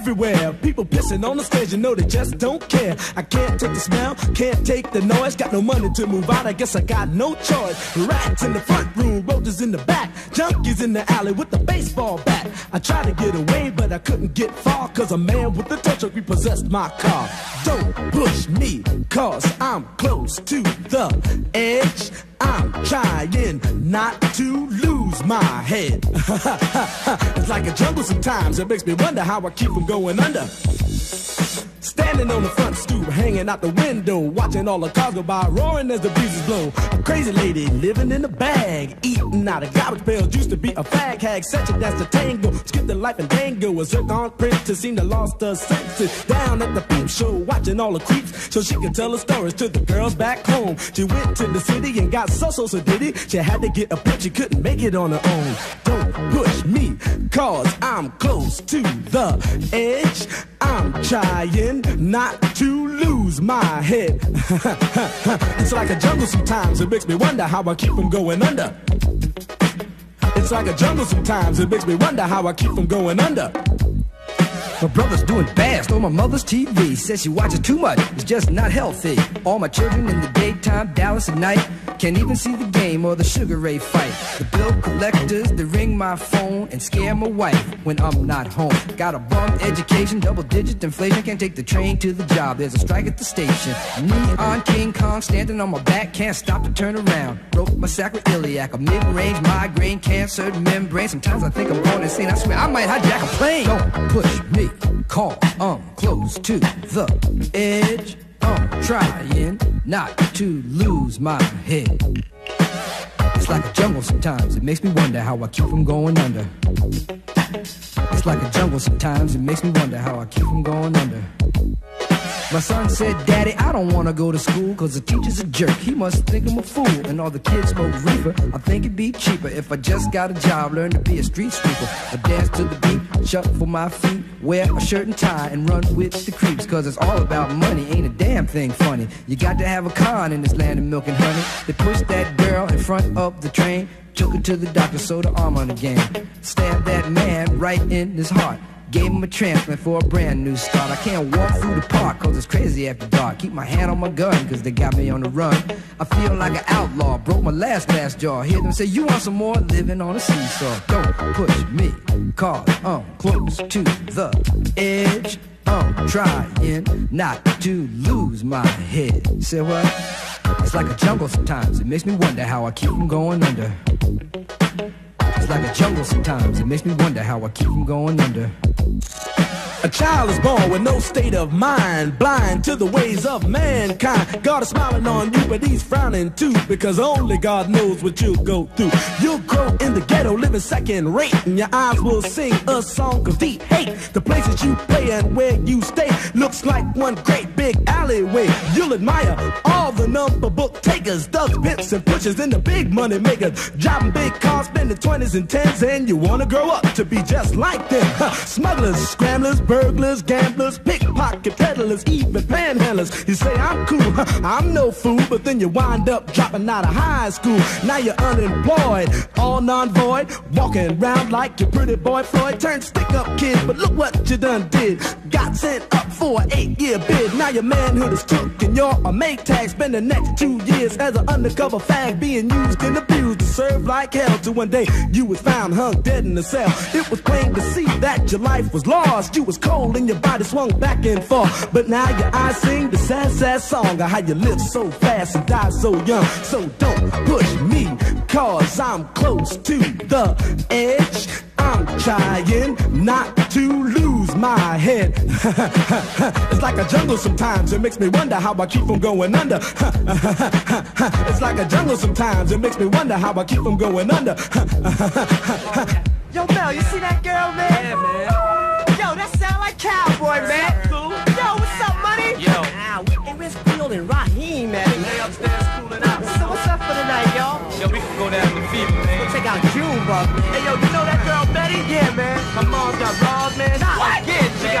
everywhere. People pissing on the stage, you know they just don't care. I can't take the smell, can't take the noise. Got no money to move out, I guess I got no choice. Rats in the front room, roaches in the back. Junkies in the alley with the baseball bat. I tried to get away, but I couldn't get far. Cause a man with a tow truck repossessed my car. Don't push me, cause I'm close to the edge. I'm trying not to lose my head. it's like a jungle sometimes. It makes me wonder how I keep from going under. Standing on the front stoop, hanging out the window, watching all the cars go by, roaring as the breezes blow. A crazy lady living in a bag, eating out of garbage pails. Used to be a fag hag, such a dance to tango. Skip the life and dango. A zircon to seem to lost her senses. Down at the peep show, watching all the creeps, so she could tell her stories to the girls back home. She went to the city and got so so so did it. She had to get a pimp, she couldn't make it on her own. Don't push me, cause I'm close to the edge. I'm trying not to lose my head. it's like a jungle sometimes, it makes me wonder how I keep from going under. It's like a jungle sometimes, it makes me wonder how I keep from going under. My brother's doing bad, stole my mother's TV. Says she watches too much, it's just not healthy. All my children in the daytime, Dallas at night. Can't even see the game or the Sugar Ray fight. The bill collectors, they ring my phone and scare my wife when I'm not home. Got a bum education, double digit inflation. Can't take the train to the job, there's a strike at the station. Neon King Kong standing on my back, can't stop to turn around. Broke my sacroiliac, a mid range migraine, cancer membrane. Sometimes I think I'm going insane, I swear I might hijack a plane. Don't push me, call, I'm close to the edge. I'm trying not to lose my head. It's like a jungle sometimes, it makes me wonder how I keep from going under. It's like a jungle sometimes, it makes me wonder how I keep from going under. My son said, Daddy, I don't wanna go to school cause the teacher's a jerk. He must think I'm a fool. And all the kids smoke reefer. I think it'd be cheaper if I just got a job, learn to be a street sweeper. I dance to the beat, shuffle my feet, wear a shirt and tie, and run with the creeps. Cause it's all about money, ain't a damn thing funny. You got to have a con in this land of milk and honey. They pushed that girl in front of the train. Took her to the doctor, sewed her arm on again. Stabbed that man right in his heart. Gave him a transplant for a brand new start. I can't walk through the park cause it's crazy after dark. Keep my hand on my gun cause they got me on the run. I feel like an outlaw, broke my last glass jaw. Hear them say, You want some more? Living on a seesaw. Don't push me cause I'm close to the edge. I'm trying not to lose my head. Say what? It's like a jungle sometimes. It makes me wonder how I keep from going under. It's like a jungle sometimes. It makes me wonder how I keep from going under. A child is born with no state of mind, blind to the ways of mankind. God is smiling on you, but he's frowning too, because only God knows what you'll go through. You'll grow in the ghetto, living second rate, and your eyes will sing a song of deep hate. The places you play and where you stay looks like one great big alleyway. You'll admire all the number book takers, thugs, pimps, and pushers, and the big money makers. Driving big cars, spending 20s and 10s, and you wanna grow up to be just like them. Smugglers, scramblers, burglars, gamblers, pickpocket peddlers, even panhandlers. You say I'm cool, I'm no fool, but then you wind up dropping out of high school. Now you're unemployed, all non-void, walking around like your pretty boy Floyd. Turned stick-up kid, but look what you done did. Got sent up for an eight-year bid. Now your manhood is took and you're a Maytag. Spend the next two years as an undercover fag, being used and abused to serve like hell. Till one day you was found hung dead in a cell. It was plain to see that your life was lost. You was cold and your body swung back and forth. But now your eyes sing the sad, sad song of how you live so fast and die so young. So don't push me, cause I'm close to the edge. Trying not to lose my head. it's like a jungle sometimes, it makes me wonder how I keep from going under. it's like a jungle sometimes, it makes me wonder how I keep from going under. Yo, Mel, you see that girl, man? Yeah, man. Yo, that sound like cowboy, man. Yo, what's up, money? Yo. Ah, hey, where's Field and Rahiem, man? Yo, we can go down to the fever, man. Check out Cuba, man. Hey, yo, you know that girl Betty? Yeah, man. My mom's got balls, man. What? Yeah, she got